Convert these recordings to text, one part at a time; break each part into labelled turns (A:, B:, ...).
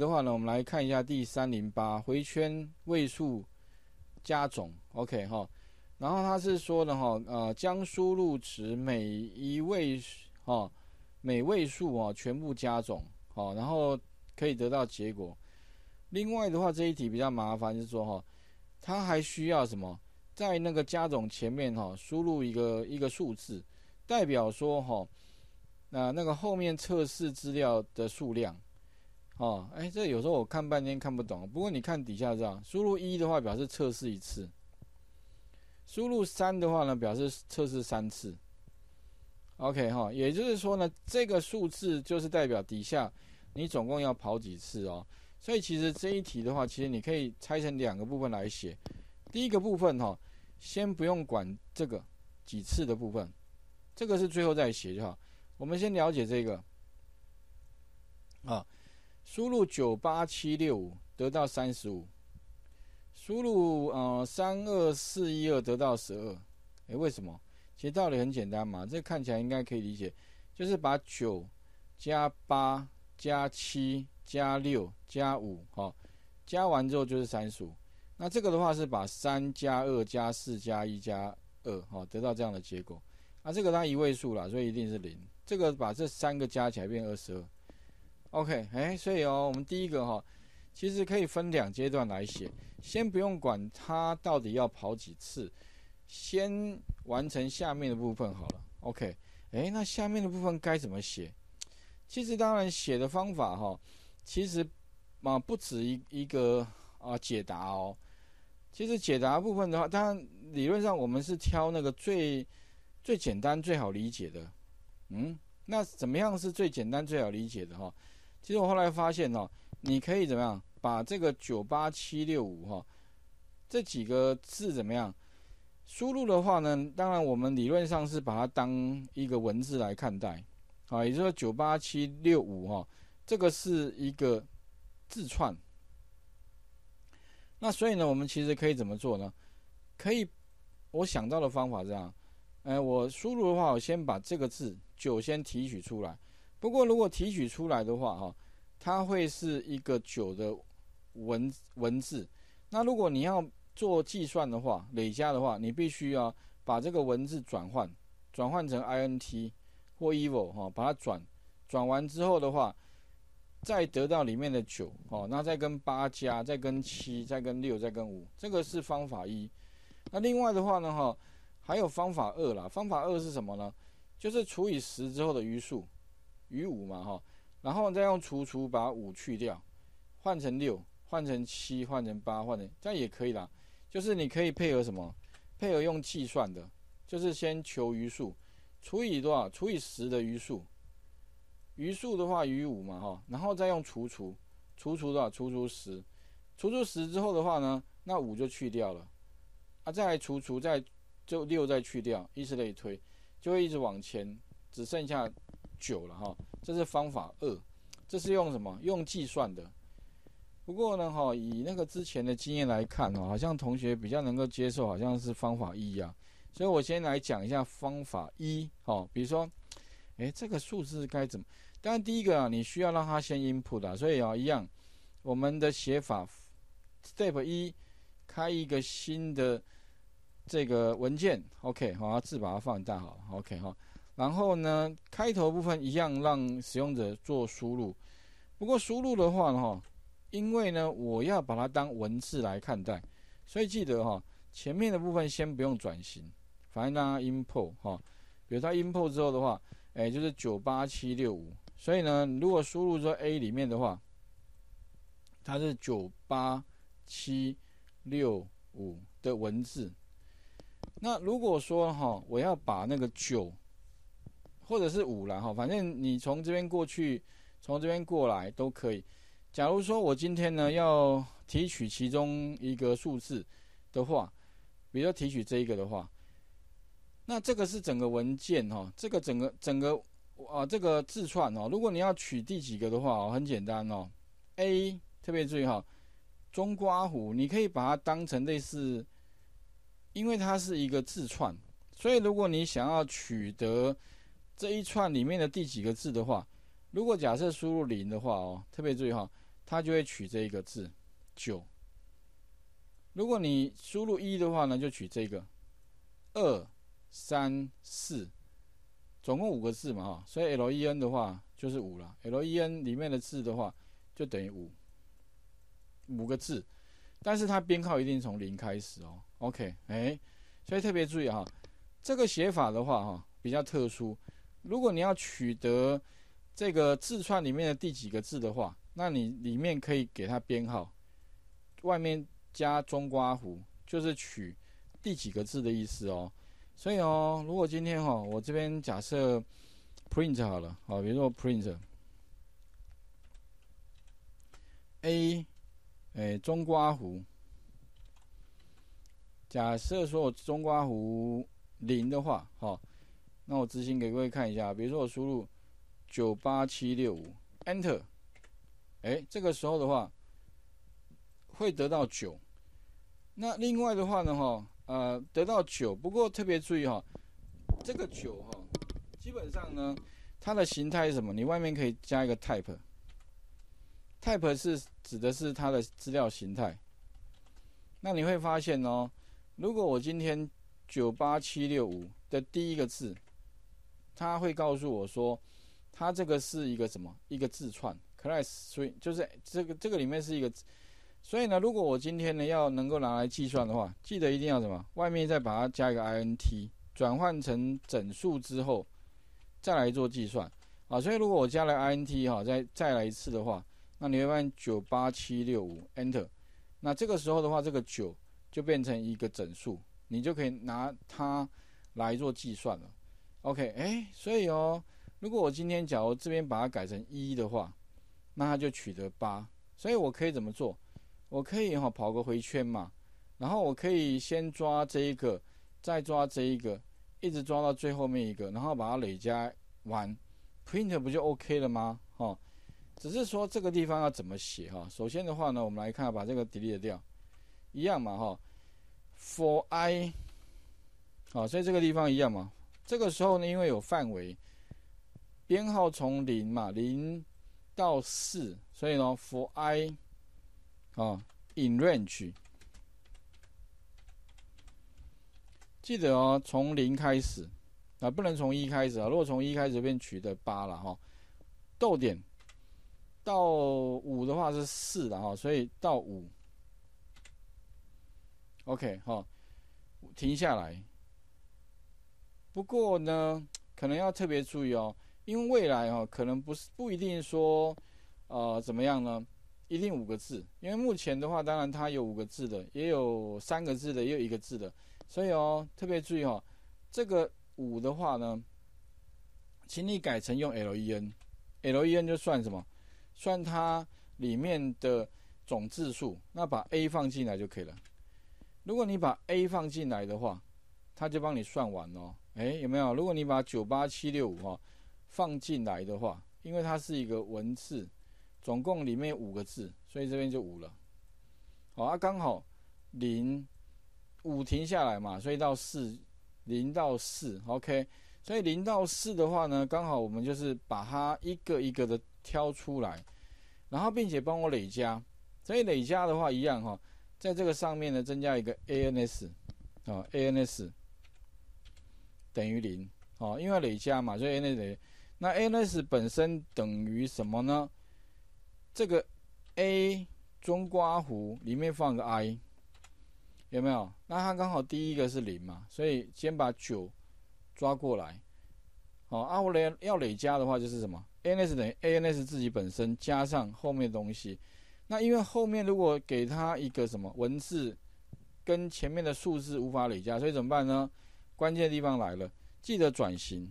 A: 的话呢，我们来看一下第三零八回圈位数加总，OK 哈。然后它是说的哈，呃，将输入值每一位哈每位数啊全部加总，好，然后可以得到结果。另外的话，这一题比较麻烦，就是说哈，它还需要什么，在那个加总前面哈输入一个一个数字，代表说哈，那那个后面测试资料的数量。哦，哎，这有时候我看半天看不懂。不过你看底下这样，输入一的话表示测试一次，输入三的话呢表示测试三次。OK 哈，也就是说呢，这个数字就是代表底下你总共要跑几次哦。所以其实这一题的话，其实你可以拆成两个部分来写。第一个部分哈，先不用管这个几次的部分，这个是最后再写就好。我们先了解这个啊。输入九八七六五得到三十五，输入呃三二四一二得到十二，诶，为什么？其实道理很简单嘛，这看起来应该可以理解，就是把九加八加七加六加五，哈，加完之后就是三十五。那这个的话是把三加二加四加一加二，哈，得到这样的结果。那这个它一位数了，所以一定是零。这个把这三个加起来变二十二。OK，哎，所以哦，我们第一个哈，其实可以分两阶段来写，先不用管它到底要跑几次，先完成下面的部分好了。OK，哎，那下面的部分该怎么写？其实当然写的方法哈，其实啊不止一一个啊解答哦。其实解答部分的话，当然理论上我们是挑那个最最简单、最好理解的。嗯，那怎么样是最简单、最好理解的哈？其实我后来发现哦，你可以怎么样把这个九八七六五哈这几个字怎么样输入的话呢？当然我们理论上是把它当一个文字来看待啊，也就是说九八七六五哈这个是一个字串。那所以呢，我们其实可以怎么做呢？可以，我想到的方法这样，哎，我输入的话，我先把这个字九先提取出来。不过，如果提取出来的话，哈，它会是一个九的文文字。那如果你要做计算的话，累加的话，你必须要把这个文字转换，转换成 int 或 evil 哈，把它转转完之后的话，再得到里面的九哦，那再跟八加，再跟七，再跟六，再跟五，这个是方法一。那另外的话呢，哈，还有方法二啦。方法二是什么呢？就是除以十之后的余数。余五嘛哈，然后再用除除把五去掉，换成六，换成七，换成八，换成这样也可以啦。就是你可以配合什么？配合用计算的，就是先求余数，除以多少？除以十的余数。余数的话余五嘛哈，然后再用除除，除除多少？除除十，除除十之后的话呢，那五就去掉了，啊，再来除除，再就六再去掉，以此类推，就会一直往前，只剩下。九了哈，这是方法二，这是用什么？用计算的。不过呢哈，以那个之前的经验来看哈，好像同学比较能够接受，好像是方法一啊。所以我先来讲一下方法一哈，比如说，哎，这个数字该怎么？当然第一个啊，你需要让它先 input 的，所以啊，一样，我们的写法，step 一，开一个新的这个文件，OK，好，字把它放大好，OK 哈。然后呢，开头部分一样让使用者做输入。不过输入的话呢，哈，因为呢我要把它当文字来看待，所以记得哈，前面的部分先不用转型，反正让它 import 哈。比如它 import 之后的话，哎，就是九八七六五。所以呢，如果输入说 A 里面的话，它是九八七六五的文字。那如果说哈，我要把那个九或者是五了哈，反正你从这边过去，从这边过来都可以。假如说我今天呢要提取其中一个数字的话，比如说提取这一个的话，那这个是整个文件哈，这个整个整个啊这个字串哦，如果你要取第几个的话哦，很简单哦，A 特别注意哈，中刮弧你可以把它当成类似，因为它是一个字串，所以如果你想要取得这一串里面的第几个字的话，如果假设输入零的话哦，特别注意哈，它就会取这一个字九。如果你输入一的话呢，就取这个二三四，总共五个字嘛哈，所以 L E N 的话就是五了。L E N 里面的字的话就等于五，五个字，但是它编号一定从零开始哦。OK，哎，所以特别注意哈，这个写法的话哈比较特殊。如果你要取得这个字串里面的第几个字的话，那你里面可以给它编号，外面。加中刮弧就是取第几个字的意思哦，所以哦，如果今天哈，我这边假设 print 好了，好，比如说 print a，哎，中刮弧，假设说我中刮弧零的话，好，那我执行给各位看一下，比如说我输入九八七六五 enter，哎，这个时候的话。会得到九，那另外的话呢，哈，呃，得到九，不过特别注意哈，这个九哈，基本上呢，它的形态是什么？你外面可以加一个 type，type 是指的是它的资料形态。那你会发现哦，如果我今天九八七六五的第一个字，它会告诉我说，它这个是一个什么？一个字串，class，所以就是这个这个里面是一个。所以呢，如果我今天呢要能够拿来计算的话，记得一定要什么？外面再把它加一个 int，转换成整数之后，再来做计算啊。所以如果我加了 int 哈，再再来一次的话，那你会发现九八七六五 enter，那这个时候的话，这个九就变成一个整数，你就可以拿它来做计算了。OK，哎，所以哦，如果我今天假如这边把它改成一的话，那它就取得八。所以我可以怎么做？我可以哈跑个回圈嘛，然后我可以先抓这一个，再抓这一个，一直抓到最后面一个，然后把它累加完，print 不就 OK 了吗？哈，只是说这个地方要怎么写哈。首先的话呢，我们来看把这个 delete 掉，一样嘛哈。For i，好，所以这个地方一样嘛。这个时候呢，因为有范围，编号从零嘛，零到四，所以呢，for i。啊，in range，记得哦，从零开始啊，不能从一开始啊。如果从一开始，便取得八了哈。逗点到五的话是四了哈，所以到五，OK 哈，停下来。不过呢，可能要特别注意哦，因为未来哦，可能不是不一定说，呃，怎么样呢？一定五个字，因为目前的话，当然它有五个字的，也有三个字的，也有一个字的，所以哦，特别注意哦，这个五的话呢，请你改成用 L E N，L E N 就算什么？算它里面的总字数，那把 A 放进来就可以了。如果你把 A 放进来的话，它就帮你算完哦。哎，有没有？如果你把九八七六五哈放进来的话，因为它是一个文字。总共里面五个字，所以这边就五了。好啊，刚好零五停下来嘛，所以到四零到四，OK。所以零到四的话呢，刚好我们就是把它一个一个的挑出来，然后并且帮我累加。所以累加的话一样哈，在这个上面呢增加一个 ANS 啊，ANS 等于零哦，因为累加嘛，所以 ANS 那 n s 本身等于什么呢？这个 A 中括弧里面放个 I，有没有？那它刚好第一个是零嘛，所以先把九抓过来。好，啊，我累要累加的话就是什么？n s 等于 ANS 自己本身加上后面的东西。那因为后面如果给它一个什么文字跟前面的数字无法累加，所以怎么办呢？关键地方来了，记得转型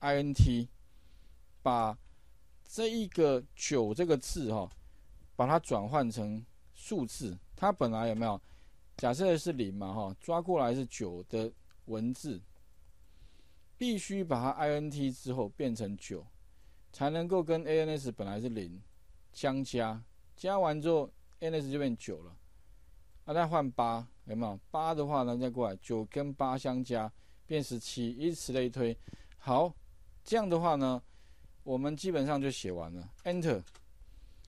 A: INT 把。这一个九这个字哈，把它转换成数字，它本来有没有？假设是零嘛哈，抓过来是九的文字，必须把它 int 之后变成九，才能够跟 ans 本来是零相加，加完之后 ans 就变九了。那再换八有没有？八的话呢，再过来九跟八相加变十七，以此类推。好，这样的话呢？我们基本上就写完了，Enter。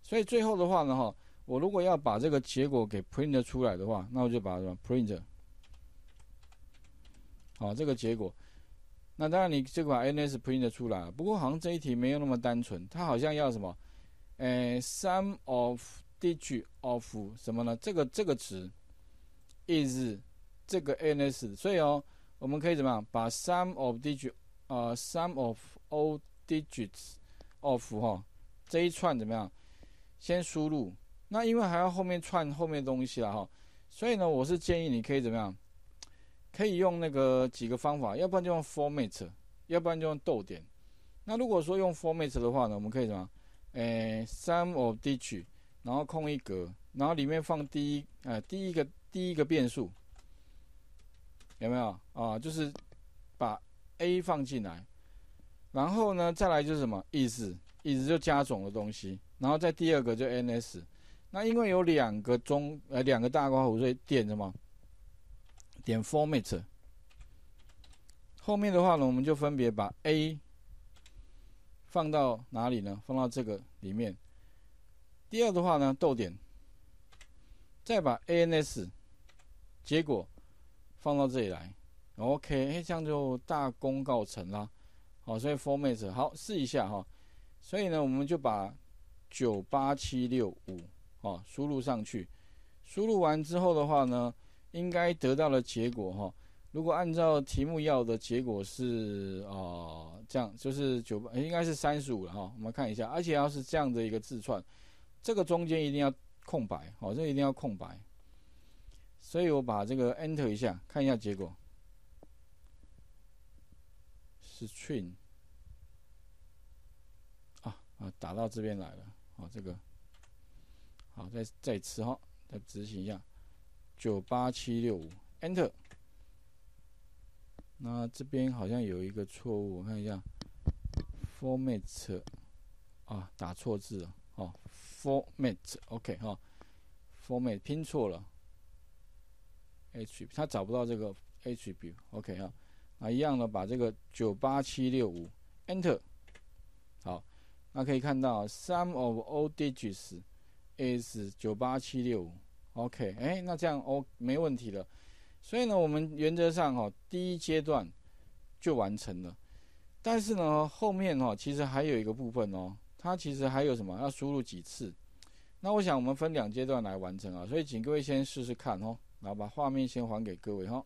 A: 所以最后的话呢，哈，我如果要把这个结果给 print 出来的话，那我就把什么 print，好，这个结果。那当然你这个 ns print 出来，不过好像这一题没有那么单纯，它好像要什么？诶，sum of digit of 什么呢？这个这个值 is 这个 ns，所以哦，我们可以怎么样？把 sum of digit 啊，sum of all digits of 哈这一串怎么样？先输入。那因为还要后面串后面东西了哈，所以呢，我是建议你可以怎么样？可以用那个几个方法，要不然就用 format，要不然就用逗点。那如果说用 format 的话呢，我们可以什么？诶，sum of digit，然后空一格，然后里面放第一，呃，第一个第一个变数，有没有啊？就是把 a 放进来，然后呢，再来就是什么？is，is 就加总的东西，然后再第二个就 ns。那因为有两个中，呃，两个大括弧，所以点什么？点 format。后面的话呢，我们就分别把 a。放到哪里呢？放到这个里面。第二的话呢，逗点，再把 ANS 结果放到这里来。OK，哎，这样就大功告成啦。好，所以 format 好试一下哈。所以呢，我们就把九八七六五啊输入上去。输入完之后的话呢，应该得到的结果哈。如果按照题目要的结果是啊，这样就是九，应该是三十五了哈。我们看一下，而且要是这样的一个字串，这个中间一定要空白，哦，这一定要空白。所以我把这个 Enter 一下，看一下结果。String 啊啊，打到这边来了，好，这个好，再再次哈，再执行一下，九八七六五，Enter。那这边好像有一个错误，我看一下，format 啊，打错字了，哦，format，OK 哈，format 拼错了，H 他找不到这个 H B OK 哈，那一样的把这个九八七六五 Enter，好，那可以看到 sum of all digits is 九八七六五，OK，哎，那这样 O 没问题了。所以呢，我们原则上哈，第一阶段就完成了。但是呢，后面哈，其实还有一个部分哦，它其实还有什么要输入几次？那我想我们分两阶段来完成啊。所以请各位先试试看哦，然后把画面先还给各位哈。